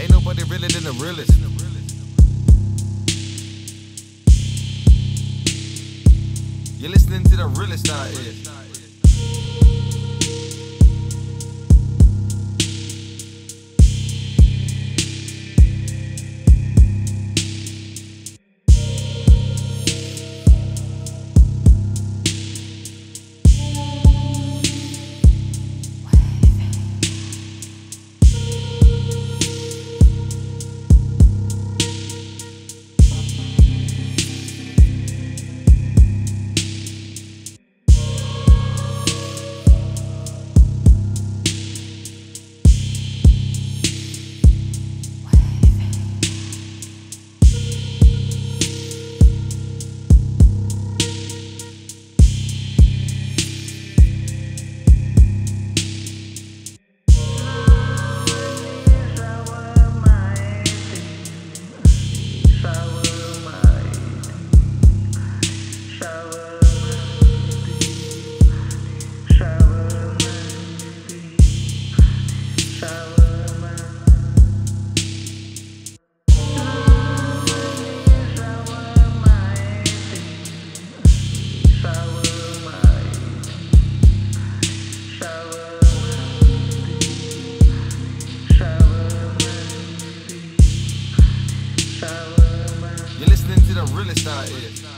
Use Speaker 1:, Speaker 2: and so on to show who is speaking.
Speaker 1: Ain't nobody realer than the realest. You're listening to the realest. The realest out here.